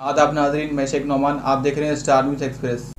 आदाब नाजरीन, मैं शेख नोमान, आप देख रहे हैं स्टार न्यूज़ एक्सप्रेस।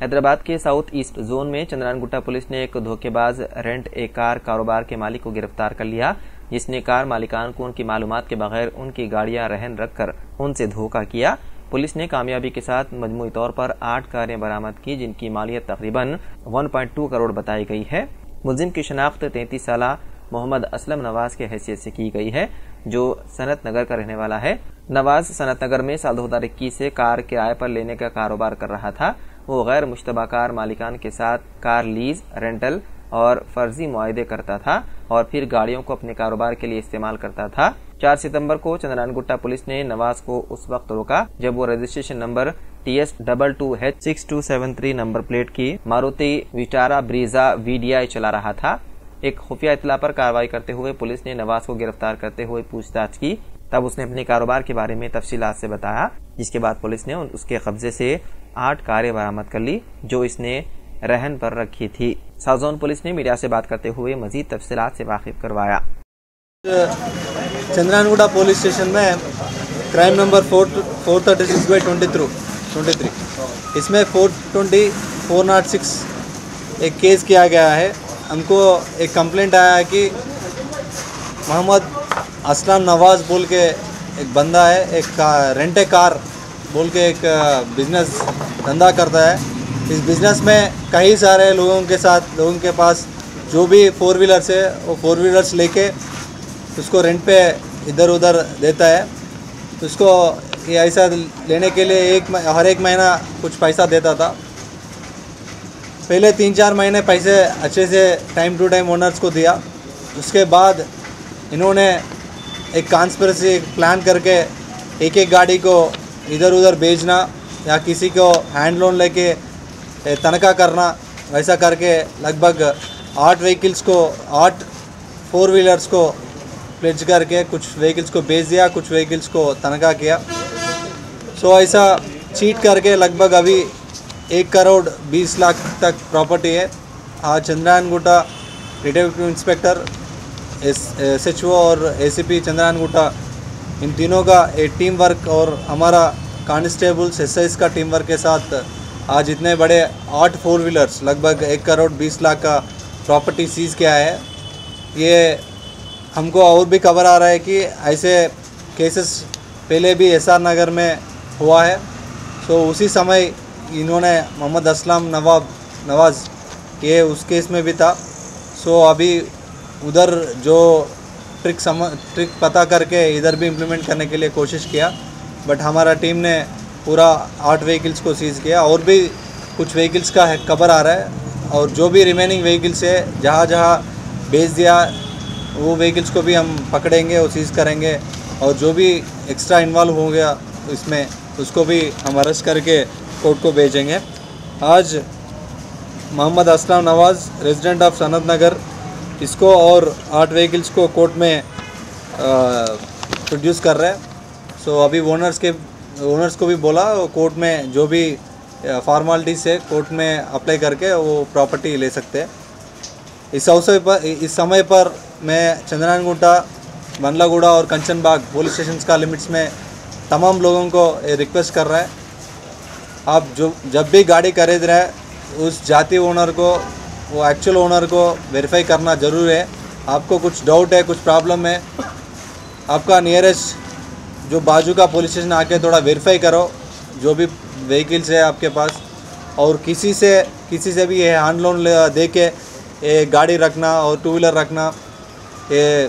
हैदराबाद के साउथ ईस्ट जोन में चंद्रानगुट्टा पुलिस ने एक धोखेबाज रेंट ए कार कारोबार के मालिक को गिरफ़्तार कर लिया, जिसने कार मालिकान को उनकी मालूम के बगैर उनकी गाड़ियाँ रहन रखकर उनसे धोखा किया। पुलिस ने कामयाबी के साथ मजमू तौर पर आठ कारें बरामद की, जिनकी मालियत तकरीबन 1.2 करोड़ बताई गई है। मुलिम की शनाख्त तैतीस साल मोहम्मद असलम नवाज़ के हैसियत से की गई है। जो सनत नगर का रहने वाला है। नवाज़ सनत नगर में साल दो हज़ार इक्कीस से कार किराए पर लेने का कारोबार कर रहा था। वो गैर मुशतबा कार मालिकान के साथ कार लीज, रेंटल और फर्जी मुआदे करता था और फिर गाड़ियों को अपने कारोबार के लिए इस्तेमाल करता था। चार सितंबर को चंद्रानगुट्टा पुलिस ने नवाज़ को उस वक्त रोका जब वो registration number T S double two H six two seven three number plate की मारुति विटारा ब्रीजा वीडीआई चला रहा था। एक खुफिया इतला पर कार्रवाई करते हुए पुलिस ने नवाज़ को गिरफ़्तार करते हुए पूछताछ की। तब उसने अपने कारोबार के बारे में तफसीलात से बताया, जिसके बाद पुलिस ने उसके कब्जे से आठ कारें बरामद कर ली, जो इसने रहन पर रखी थी। साउजोन पुलिस ने मीडिया से बात करते हुए मजीद तफसीलात से वाकिफ करवाया। चंद्रानगुड़ा पुलिस स्टेशन में crime number four four thirty six by twenty through, twenty three. इसमें four twenty, four nought six एक केस किया गया है। हमको एक कंप्लेंट आया कि मोहम्मद असलम नवाज़ बोल के एक बंदा है, एक रेंटे कार बोल के एक बिज़नेस धंधा करता है। इस बिज़नेस में कई सारे लोगों के साथ, लोगों के पास जो भी फोर व्हीलर्स है, वो फोर व्हीलर्स लेके उसको रेंट पे इधर उधर देता है। उसको ये ऐसा लेने के लिए एक हर एक महीना कुछ पैसा देता था। पहले तीन चार महीने पैसे अच्छे से टाइम टू टाइम ओनर्स को दिया। उसके बाद इन्होंने एक कॉन्स्परेसी प्लान करके एक एक गाड़ी को इधर उधर भेजना या किसी को हैंड लोन लेके तनखा करना, वैसा करके लगभग आठ व्हीकल्स को, आठ फोर व्हीलर्स को प्लेज करके कुछ व्हीकल्स को बेच दिया, कुछ व्हीकल्स को तनखा किया। सो ऐसा चीट करके लगभग अभी एक करोड़ बीस लाख तक प्रॉपर्टी है। आज Chandrayangutta detective inspector S S और एसीपी चंद्रायन गुटा, इन तीनों का एक टीम वर्क और हमारा कांस्टेबल्स एस का टीम वर्क के साथ आज इतने बड़े आठ फोर व्हीलर्स लगभग एक करोड़ बीस लाख का प्रॉपर्टी सीज किया है। ये हमको और भी खबर आ रहा है कि ऐसे केसेस पहले भी एसआर नगर में हुआ है। तो उसी समय इन्होंने मोहम्मद असलम नवाब, नवाज़ ये उस केस में भी था। सो अभी उधर जो ट्रिक सम ट्रिक पता करके इधर भी इम्प्लीमेंट करने के लिए कोशिश किया। बट हमारा टीम ने पूरा आठ व्हीकल्स को सीज़ किया। और भी कुछ व्हीकल्स का खबर आ रहा है। और जो भी रिमेनिंग व्हीकल्स है, जहाँ जहाँ भेज दिया, वो व्हीकल्स को भी हम पकड़ेंगे और सीज़ करेंगे। और जो भी एक्स्ट्रा इन्वॉल्व हो गया इसमें, उसको भी हम अरेस्ट करके कोर्ट को भेजेंगे। आज मोहम्मद असलम नवाज़ रेजिडेंट ऑफ़ सनत नगर, इसको और आठ व्हीकल्स को कोर्ट में प्रोड्यूस कर रहे हैं। सो अभी ओनर्स के ओनर्स को भी बोला, कोर्ट में जो भी फॉर्मेलिटीज है, कोर्ट में अप्लाई करके वो प्रॉपर्टी ले सकते हैं। इस अवसर पर इस समय पर मैं चंद्रानगुंटा बनलागुड़ा और कंचनबाग पुलिस स्टेशन का लिमिट्स में तमाम लोगों को रिक्वेस्ट कर रहा है। आप जो, जब भी गाड़ी खरीद रहे उस जाति ओनर को, वो एक्चुअल ओनर को वेरीफाई करना ज़रूर है। आपको कुछ डाउट है, कुछ प्रॉब्लम है, आपका नियरेस्ट जो बाजू का पुलिस स्टेशन आके थोड़ा वेरीफाई करो, जो भी व्हीकल्स है आपके पास, और किसी से किसी से भी ये हैंड लोन दे के ये गाड़ी रखना और टू व्हीलर रखना, ये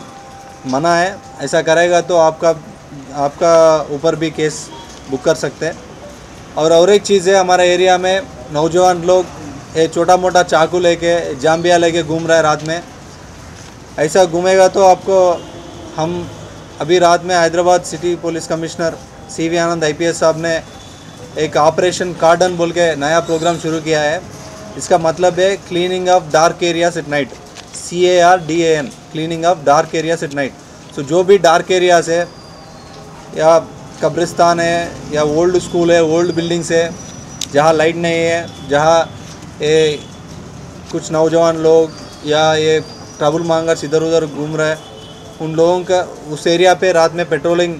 मना है। ऐसा करेगा तो आपका आपका ऊपर भी केस बुक कर सकते हैं। और और एक चीज़ है, हमारे एरिया में नौजवान लोग ये छोटा मोटा चाकू लेके जाम्बिया लेके घूम रहा है रात में। ऐसा घूमेगा तो आपको, हम अभी रात में Hyderabad city police commissioner C V Anand IPS साहब ने एक ऑपरेशन कार्डन बोल के नया प्रोग्राम शुरू किया है। इसका मतलब है cleaning of dark areas at night C A R D A N cleaning of dark areas at night so जो भी डार्क एरियाज़ है, या कब्रिस्तान है, या ओल्ड स्कूल है ओल्ड बिल्डिंग्स है, जहाँ लाइट नहीं है, जहाँ ये कुछ नौजवान लोग या ये ट्रबल मांगर्स इधर उधर घूम रहे हैं, उन लोगों का उस एरिया पे रात में पेट्रोलिंग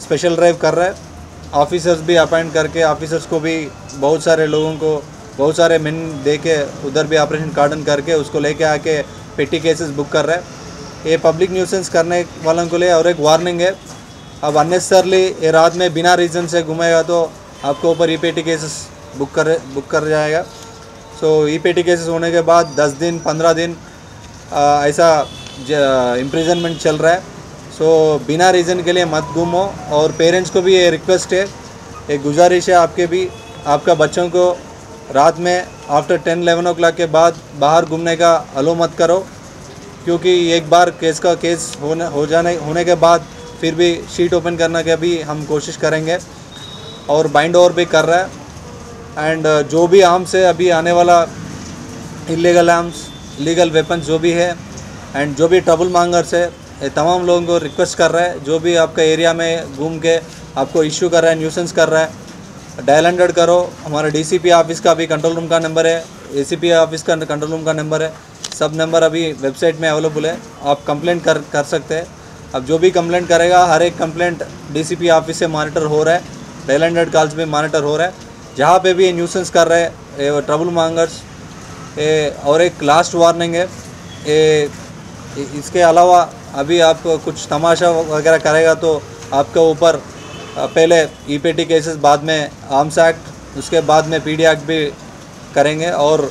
स्पेशल ड्राइव कर रहा है। ऑफिसर्स भी अपॉइंट करके ऑफिसर्स को भी बहुत सारे लोगों को, बहुत सारे मिन दे के उधर भी ऑपरेशन कार्डन करके उसको लेके आके पेटी केसेस बुक कर रहे हैं। ये पब्लिक न्यूसेंस करने वालों के लिए और एक वार्निंग है अब अननेसरली ये रात में बिना रीज़न से घूमेगा तो आपके ऊपर ई पेटी केसेस बुक कर बुक कर जाएगा। सो ई पेटी केसेस होने के बाद 10 दिन 15 दिन आ, ऐसा इम्प्रिजनमेंट चल रहा है। सो so, बिना रीज़न के लिए मत घूमो और पेरेंट्स को भी ये रिक्वेस्ट है एक गुजारिश है आपके भी आपका बच्चों को रात में after ten eleven o'clock के बाद बाहर घूमने का अलो मत करो क्योंकि एक बार केस का केस होने हो जाने होने के बाद फिर भी शीट ओपन करने का भी हम कोशिश करेंगे और बाइंड ओवर भी कर रहा है। एंड जो भी आर्म्स है, अभी आने वाला इलीगल आर्म्स लीगल वेपन्स जो भी है एंड जो भी ट्रबल मांगर्स है, ये तमाम लोगों को रिक्वेस्ट कर रहा है। जो भी आपका एरिया में घूम के आपको इश्यू कर रहा है न्यूसेंस कर रहा है डायल हंड्रेड करो। हमारा डीसीपी ऑफ़िस का भी कंट्रोल रूम का नंबर है एसीपी ऑफ़िस का कंट्रोल रूम का नंबर है। सब नंबर अभी वेबसाइट में अवेलेबल है। आप कंप्लेंट कर कर सकते हैं। अब जो भी कंप्लेंट करेगा हर एक कंप्लेंट डीसीपी ऑफ़िस से मॉनिटर हो रहा है डायल हंड्रेड कॉल्स में मॉनिटर हो रहा है। जहाँ पे भी ये न्यूसेंस कर रहे हैं ट्रबल मांगर्स ए, और एक लास्ट वार्निंग है ए, इसके अलावा अभी आप कुछ तमाशा वगैरह करेगा तो आपके ऊपर पहले ईपीटी केसेस बाद में आर्म्स एक्ट उसके बाद में पीडी एक्ट भी करेंगे और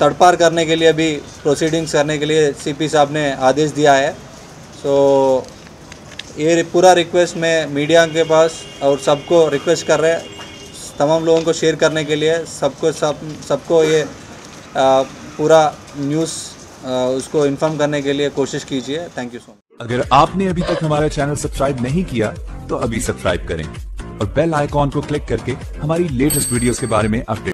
तड़पार करने के लिए भी प्रोसीडिंग्स करने के लिए सीपी साहब ने आदेश दिया है। सो ये पूरा रिक्वेस्ट मैं मीडिया के पास और सबको रिक्वेस्ट कर रहे हैं। तमाम लोगों को शेयर करने के लिए सबको सब सबको ये आ, पूरा न्यूज़ उसको इन्फॉर्म करने के लिए कोशिश कीजिए। थैंक यू सो मच अगर आपने अभी तक हमारा चैनल सब्सक्राइब नहीं किया तो अभी सब्सक्राइब करें और बेल आइकॉन को क्लिक करके हमारी लेटेस्ट वीडियोस के बारे में अपडेट